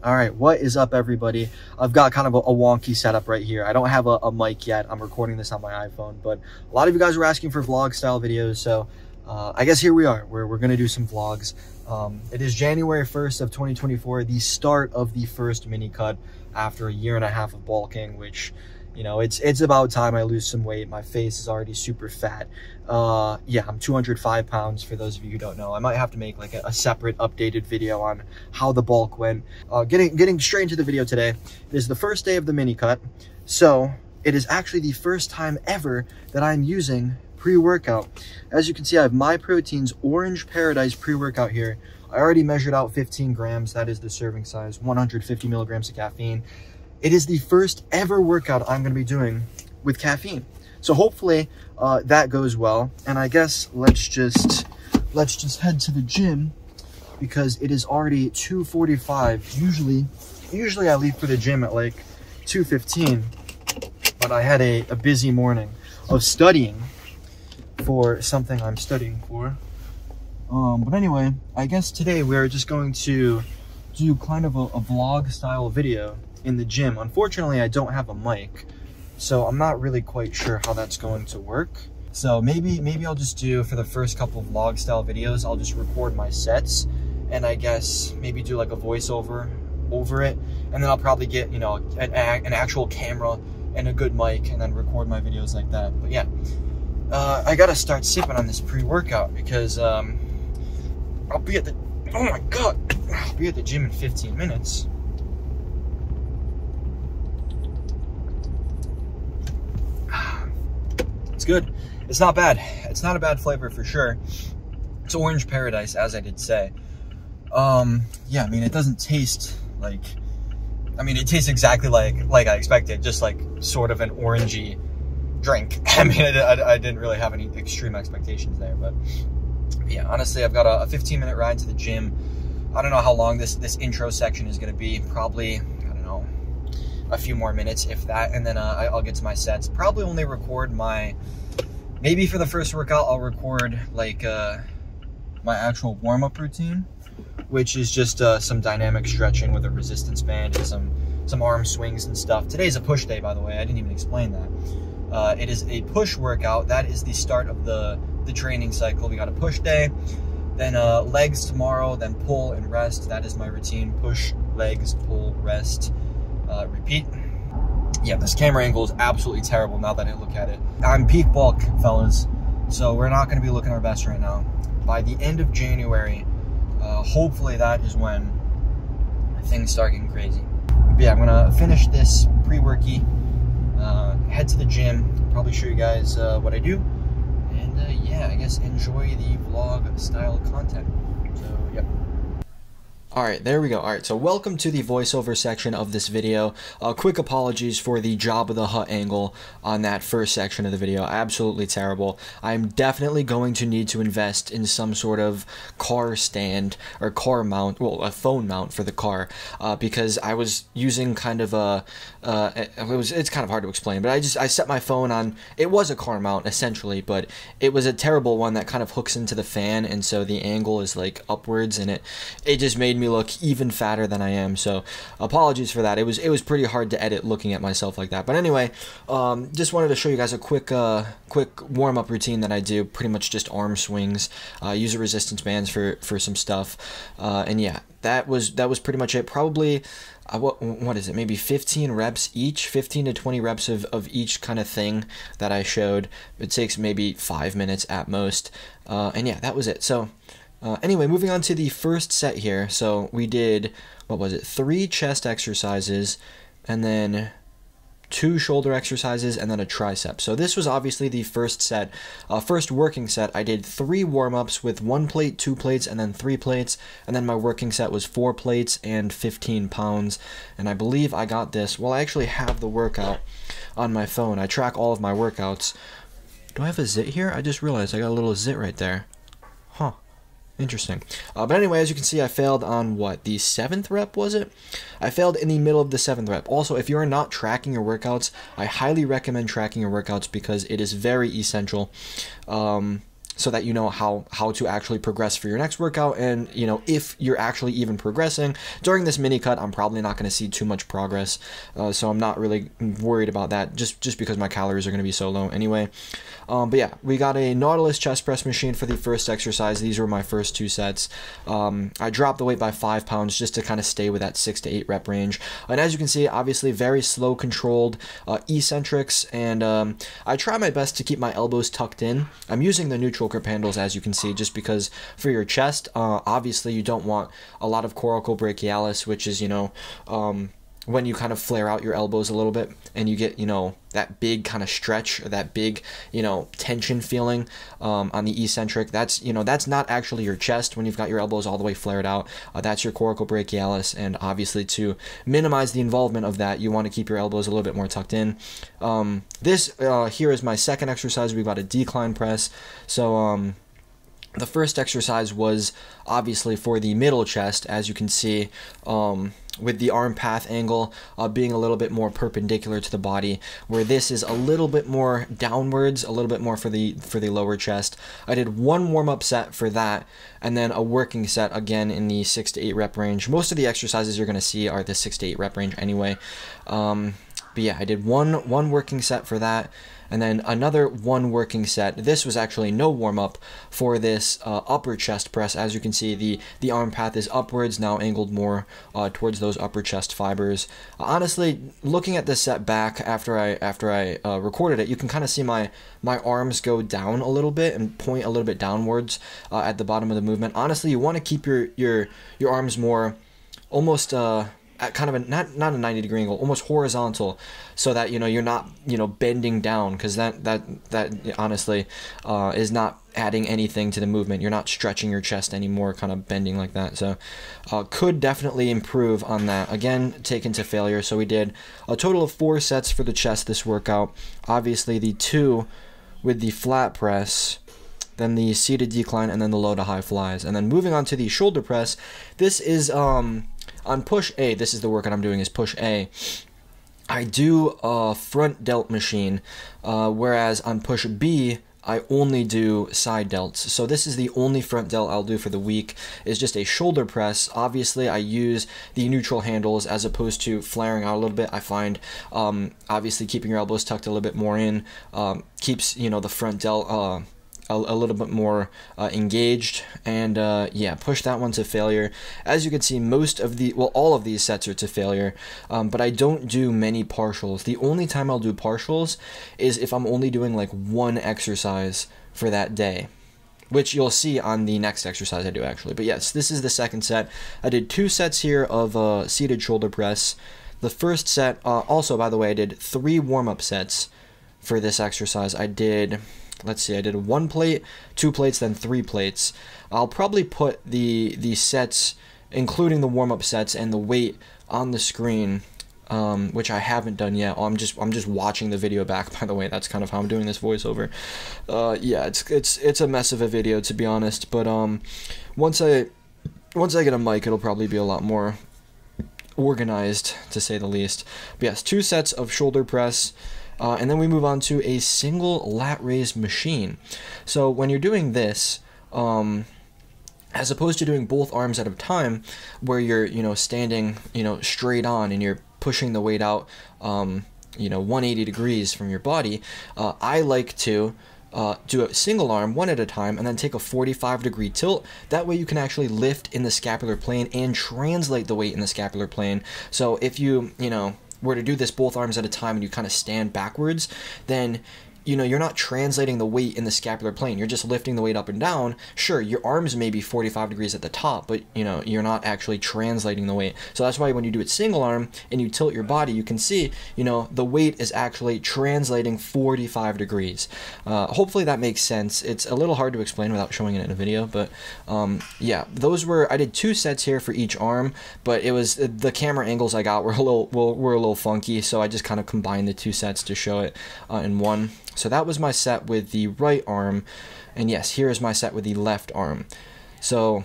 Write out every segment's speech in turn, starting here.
All right, what is up, everybody? I've got kind of a, a wonky setup right here. I don't have a, a, mic yet. I'm recording this on my iPhone, but a lot of you guys were asking for vlog style videos, so uh, I guess here we are. We're, we're going to do some vlogs. Um, it is January 1st of 2024, the start of the first mini cut after a year and a half of bulking, which you know, it's it's about time I lose some weight. My face is already super fat. Uh, yeah, I'm 205 pounds for those of you who don't know. I might have to make like a, a separate updated video on how the bulk went. Uh, getting, getting straight into the video today. It is the first day of the mini cut. So it is actually the first time ever that I'm using pre-workout. As you can see, I have Myprotein's Orange Paradise pre-workout here. I already measured out 15 grams. That is the serving size, 150 milligrams of caffeine. It is the first ever workout I'm going to be doing with caffeine. So hopefully uh, that goes well. And I guess let's just let's just head to the gym because it is already 2:45. Usually, usually I leave for the gym at like 2:15, but I had a, a busy morning of studying for something I'm studying for. Um, but anyway, I guess today we're just going to do kind of a, a vlog style video in the gym. Unfortunately, I don't have a mic, so I'm not really quite sure how that's going to work. So maybe maybe I'll just do for the first couple of vlog style videos, I'll just record my sets and I guess maybe do like a voiceover over it. And then I'll probably get, you know, an, an actual camera and a good mic and then record my videos like that. But yeah, uh, I gotta start sipping on this pre-workout because um, I'll be at the, oh my God, I'll be at the gym in 15 minutes. Good. It's not bad. It's not a bad flavor for sure. It's orange paradise, as I did say. Um, yeah, I mean, it doesn't taste like, I mean, it tastes exactly like, like I expected, just like sort of an orangey drink. I mean, I, I, I didn't really have any extreme expectations there, but yeah, honestly, I've got a, a 15 minute ride to the gym. I don't know how long this, this intro section is going to be. Probably, I don't know, a few more minutes, if that, and then uh, I'll get to my sets. Probably only record my maybe for the first workout, I'll record like uh, my actual warm up routine, which is just uh, some dynamic stretching with a resistance band and some some arm swings and stuff. Today's a push day, by the way. I didn't even explain that. Uh, it is a push workout. That is the start of the the training cycle. We got a push day, then uh, legs tomorrow, then pull and rest. That is my routine: push, legs, pull, rest, uh, repeat yeah, this camera angle is absolutely terrible now that I look at it. I'm peak bulk, fellas, so we're not going to be looking our best right now. By the end of January, uh, hopefully that is when things start getting crazy. But yeah, I'm going to finish this pre-worky, uh, head to the gym, probably show you guys uh, what I do, and uh, yeah, I guess enjoy the vlog style content. Alright, there we go. Alright, so welcome to the voiceover section of this video. Uh, quick apologies for the Jabba the Hutt angle on that first section of the video. Absolutely terrible. I'm definitely going to need to invest in some sort of car stand or car mount, well, a phone mount for the car, uh, because I was using kind of a, uh, it was, it's kind of hard to explain, but I just, I set my phone on, it was a car mount essentially, but it was a terrible one that kind of hooks into the fan, and so the angle is like upwards, and it, it just made me look even fatter than I am. So apologies for that. It was it was pretty hard to edit looking at myself like that. But anyway, um, just wanted to show you guys a quick uh, quick warm up routine that I do. Pretty much just arm swings. Uh, use a resistance bands for for some stuff. Uh, and yeah, that was that was pretty much it. Probably. Uh, what, what is it? Maybe 15 reps each, 15 to 20 reps of, of each kind of thing that I showed. It takes maybe five minutes at most. Uh, and yeah, that was it. So uh, anyway, moving on to the first set here. So we did, what was it, three chest exercises, and then two shoulder exercises, and then a tricep. So this was obviously the first set, uh, first working set. I did three warm-ups with one plate, two plates, and then three plates, and then my working set was four plates and 15 pounds. And I believe I got this, well I actually have the workout on my phone. I track all of my workouts. Do I have a zit here? I just realized I got a little zit right there. Huh. Interesting. Uh, but anyway, as you can see, I failed on what? The seventh rep, was it? I failed in the middle of the seventh rep. Also, if you are not tracking your workouts, I highly recommend tracking your workouts because it is very essential. Um, so that you know how how to actually progress for your next workout. And you know if you're actually even progressing during this mini cut i'm probably not going to see too much progress. Uh, so i'm not really worried about that just just because my calories are going to be so low anyway. Um, but yeah we got a nautilus chest press machine for the first exercise. These were my first two sets. Um, i dropped the weight by five pounds just to kind of stay with that six to eight rep range. And as you can see obviously very slow controlled uh, eccentrics. And um, i try my best to keep my elbows tucked in. I'm using the neutral grip handles as you can see just because for your chest uh, obviously you don't want a lot of coracobrachialis which is you know um, when you kind of flare out your elbows a little bit and you get you know that big kind of stretch or that big you know tension feeling um, on the eccentric that's you know that's not actually your chest when you've got your elbows all the way flared out. Uh, that's your coracobrachialis and obviously to minimize the involvement of that you want to keep your elbows a little bit more tucked in. Um, this uh, here is my second exercise. We've got a decline press. So um, the first exercise was obviously for the middle chest as you can see um, with the arm path angle uh, being a little bit more perpendicular to the body where this is a little bit more downwards a little bit more for the for the lower chest. I did one warm-up set for that and then a working set again in the six to eight rep range. Most of the exercises you're going to see are the six to eight rep range anyway. Um, but yeah i did one one working set for that and then another one working set. This was actually no warm up for this uh, upper chest press. As you can see, the, the arm path is upwards, now angled more uh, towards those upper chest fibers. Honestly, looking at this set back after I after I uh, recorded it, you can kind of see my my arms go down a little bit and point a little bit downwards uh, at the bottom of the movement. Honestly, you want to keep your your your arms more almost uh at kind of a not not a 90 degree angle almost horizontal so that you know you're not you know bending down because that that that honestly uh, is not adding anything to the movement. You're not stretching your chest anymore kind of bending like that. So uh, could definitely improve on that. Again taken to failure. So we did a total of four sets for the chest this workout. Obviously the two with the flat press then the seated decline and then the low to high flies. And then moving on to the shoulder press this is um on push A, this is the workout I'm doing is push A. I do a front delt machine, uh, whereas on push B, I only do side delts. So this is the only front delt I'll do for the week is just a shoulder press. Obviously, I use the neutral handles as opposed to flaring out a little bit. I find um, obviously keeping your elbows tucked a little bit more in um, keeps you know the front delt. Uh, a, a little bit more uh, engaged and uh, yeah push that one to failure. As you can see most of the well all of these sets are to failure um, but I don't do many partials. The only time I'll do partials is if I'm only doing like one exercise for that day which you'll see on the next exercise I do actually. But yes this is the second set. I did two sets here of uh, seated shoulder press. The first set uh, also by the way I did three warm-up sets for this exercise. I did let's see, I did one plate, two plates, then three plates. I'll probably put the the sets, including the warm up sets and the weight on the screen, um, which I haven't done yet. I'm just I'm just watching the video back. By the way, that's kind of how I'm doing this voiceover. Uh, yeah, it's it's it's a mess of a video to be honest. But um, once I once I get a mic, it'll probably be a lot more organized to say the least. But yes, two sets of shoulder press. Uh, and then we move on to a single lat raise machine. So when you're doing this, um, as opposed to doing both arms at a time, where you're you know standing you know straight on and you're pushing the weight out, um, you know 180 degrees from your body, uh, I like to. Uh, do a single arm one at a time and then take a 45 degree tilt that way you can actually lift in the scapular plane and translate the weight in the scapular plane so if you you know were to do this both arms at a time and you kind of stand backwards, then you know, you're not translating the weight in the scapular plane. You're just lifting the weight up and down. Sure, your arms may be 45 degrees at the top, but you know, you're not actually translating the weight. So that's why when you do it single arm and you tilt your body, you can see, you know, the weight is actually translating 45 degrees. Uh, hopefully that makes sense. It's a little hard to explain without showing it in a video, but um, yeah, those were, I did two sets here for each arm, but it was, the camera angles I got were a little, were a little funky, so I just kind of combined the two sets to show it uh, in one. So that was my set with the right arm. And yes, here is my set with the left arm. So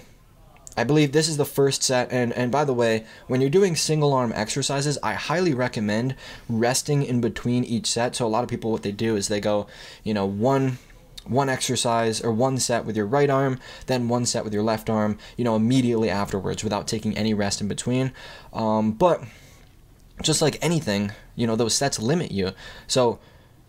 I believe this is the first set. And, and by the way, when you're doing single arm exercises, I highly recommend resting in between each set. So a lot of people, what they do is they go, you know, one one exercise or one set with your right arm, then one set with your left arm, you know, immediately afterwards without taking any rest in between. Um, but just like anything, you know, those sets limit you. So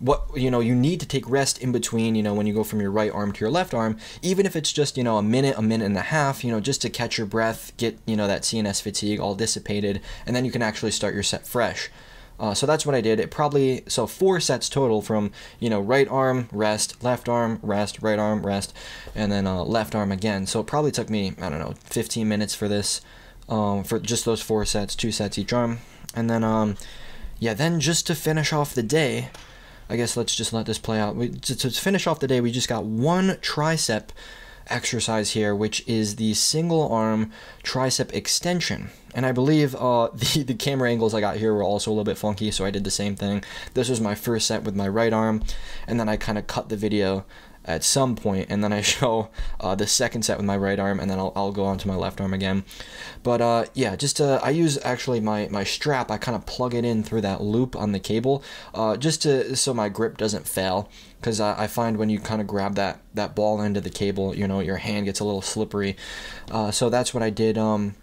what you know you need to take rest in between you know when you go from your right arm to your left arm even if it's just you know a minute a minute and a half you know just to catch your breath get you know that cns fatigue all dissipated and then you can actually start your set fresh uh, so that's what I did. It probably so four sets total from you know right arm rest, left arm rest, right arm rest, and then uh, left arm again. So it probably took me I don't know 15 minutes for this, um, for just those four sets, two sets each arm, and then um, yeah, then just to finish off the day, I guess let's just let this play out. We, to, to finish off the day, we just got one tricep exercise here, which is the single arm tricep extension. And I believe uh, the, the camera angles I got here were also a little bit funky, so I did the same thing. This was my first set with my right arm, and then I kind of cut the video at some point, and then I show uh, the second set with my right arm, and then I'll, I'll go on to my left arm again. But uh, yeah, just uh, I use actually my, my strap, I kind of plug it in through that loop on the cable, uh, just to so my grip doesn't fail. Because I, I find when you kind of grab that, that ball end of the cable, you know, your hand gets a little slippery. Uh, so that's what I did. Um,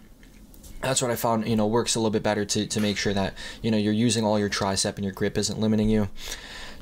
that's what I found, you know, works a little bit better to, to make sure that, you know, you're using all your tricep and your grip isn't limiting you.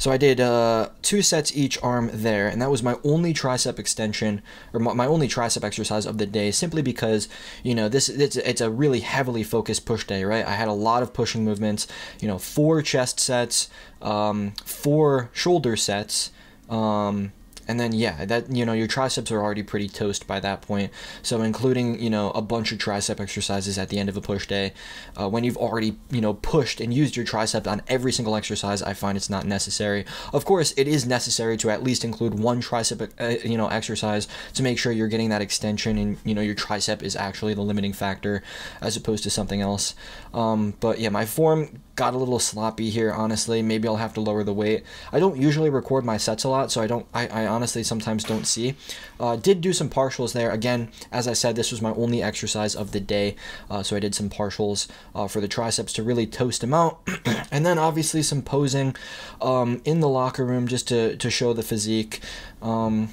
So I did uh, two sets each arm there, and that was my only tricep extension, or my only tricep exercise of the day, simply because, you know, this it's, it's a really heavily focused push day, right? I had a lot of pushing movements, you know, four chest sets, um, four shoulder sets, um, and then yeah that you know your triceps are already pretty toast by that point. So including you know a bunch of tricep exercises at the end of a push day uh, when you've already you know pushed and used your tricep on every single exercise i find it's not necessary. Of course it is necessary to at least include one tricep uh, you know exercise to make sure you're getting that extension and you know your tricep is actually the limiting factor as opposed to something else. Um, but yeah my form got a little sloppy here honestly. Maybe i'll have to lower the weight. I don't usually record my sets a lot so i don't i, I honestly sometimes don't see. Uh, did do some partials there. Again as i said this was my only exercise of the day uh, so i did some partials uh, for the triceps to really toast them out. And then obviously some posing um, in the locker room just to, to show the physique. Um,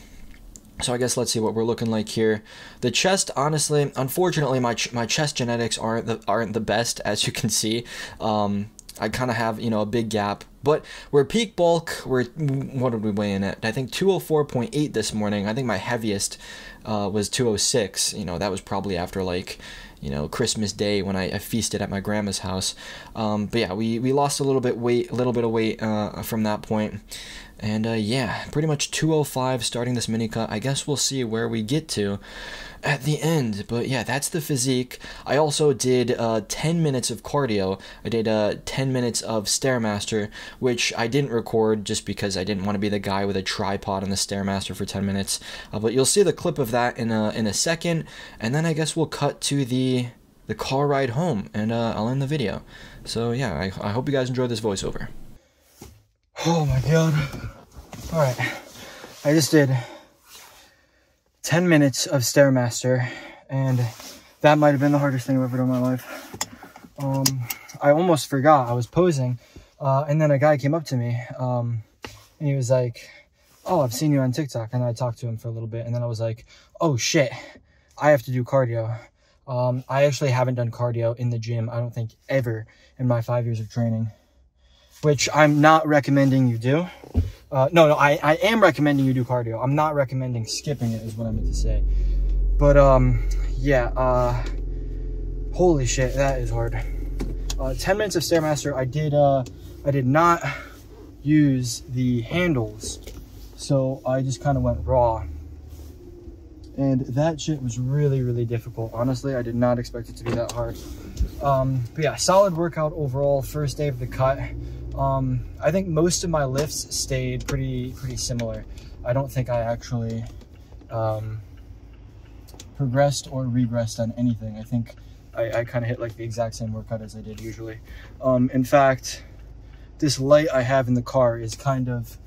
so I guess let's see what we're looking like here. The chest, honestly, unfortunately, my ch my chest genetics aren't the aren't the best, as you can see. Um, I kind of have, you know, a big gap. But we're peak bulk. We're, what did we weigh in at? I think 204.8 this morning. I think my heaviest uh, was 206. You know, that was probably after like, you know, Christmas Day when I, I feasted at my grandma's house. Um, but yeah, we, we lost a little bit weight, a little bit of weight uh, from that point. And uh, yeah, pretty much 205 starting this mini cut. I guess we'll see where we get to at the end. But yeah, that's the physique. I also did uh, 10 minutes of cardio. I did uh, 10 minutes of Stairmaster, which I didn't record just because I didn't want to be the guy with a tripod on the Stairmaster for 10 minutes. Uh, but you'll see the clip of that in a, in a second. And then I guess we'll cut to the the car ride home and uh, I'll end the video. So yeah, I, I hope you guys enjoyed this voiceover. Oh my god. Alright. I just did 10 minutes of Stairmaster, and that might have been the hardest thing I've ever done in my life. Um, I almost forgot I was posing, uh, and then a guy came up to me, um, and he was like, oh, I've seen you on TikTok, and I talked to him for a little bit, and then I was like, oh shit, I have to do cardio. Um, I actually haven't done cardio in the gym, I don't think, ever in my five years of training, which I'm not recommending you do. Uh, no, no, I, I am recommending you do cardio. I'm not recommending skipping it is what I meant to say. But, um, yeah, uh, holy shit, that is hard. Uh, 10 minutes of Stairmaster, I did, uh, I did not use the handles. So I just kind of went raw. And that shit was really, really difficult. Honestly, I did not expect it to be that hard. Um, but yeah, solid workout overall. First day of the cut. Um, I think most of my lifts stayed pretty pretty similar. I don't think I actually um, progressed or regressed on anything. I think I, I kind of hit like the exact same workout as I did usually. Um, in fact, this light I have in the car is kind of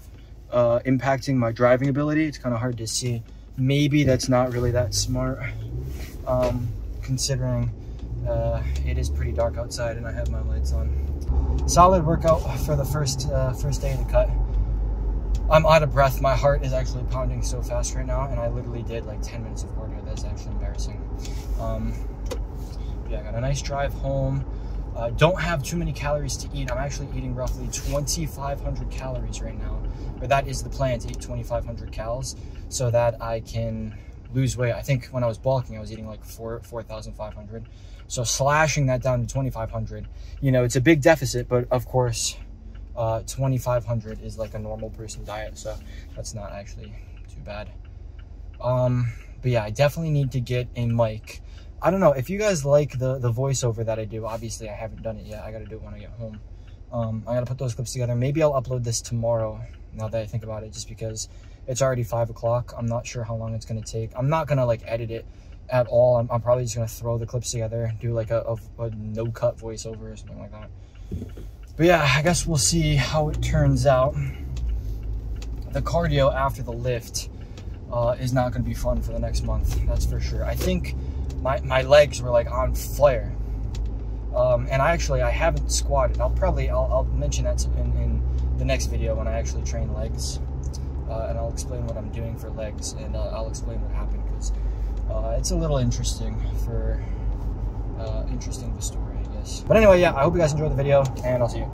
uh, impacting my driving ability. It's kind of hard to see. Maybe that's not really that smart, um, considering uh, it is pretty dark outside and I have my lights on solid workout for the first uh, first day of the cut. I'm out of breath. My heart is actually pounding so fast right now, and I literally did like 10 minutes of cardio. That's actually embarrassing. Um, yeah, I got a nice drive home. Uh, don't have too many calories to eat. I'm actually eating roughly 2,500 calories right now. Or that is the plan to eat 2,500 calories so that I can lose weight. I think when I was bulking, I was eating like 4 4,500. So slashing that down to 2,500, you know, it's a big deficit, but of course, uh, 2,500 is like a normal person diet. So that's not actually too bad. Um, but yeah, I definitely need to get a mic. I don't know if you guys like the the voiceover that I do. Obviously, I haven't done it yet. I got to do it when I get home. Um, I got to put those clips together. Maybe I'll upload this tomorrow. Now that I think about it, just because it's already five o'clock. I'm not sure how long it's gonna take. I'm not gonna like edit it at all. I'm, I'm probably just gonna throw the clips together, and do like a, a, a no cut voiceover or something like that. But yeah, I guess we'll see how it turns out. The cardio after the lift uh, is not gonna be fun for the next month. That's for sure. I think my, my legs were like on fire. Um, and I actually, I haven't squatted. I'll probably, I'll, I'll mention that in, in, the next video when I actually train legs. Uh, and I'll explain what I'm doing for legs and uh, I'll explain what happened because uh, it's a little interesting for, uh, interesting the story, I guess. But anyway, yeah, I hope you guys enjoyed the video and I'll see you.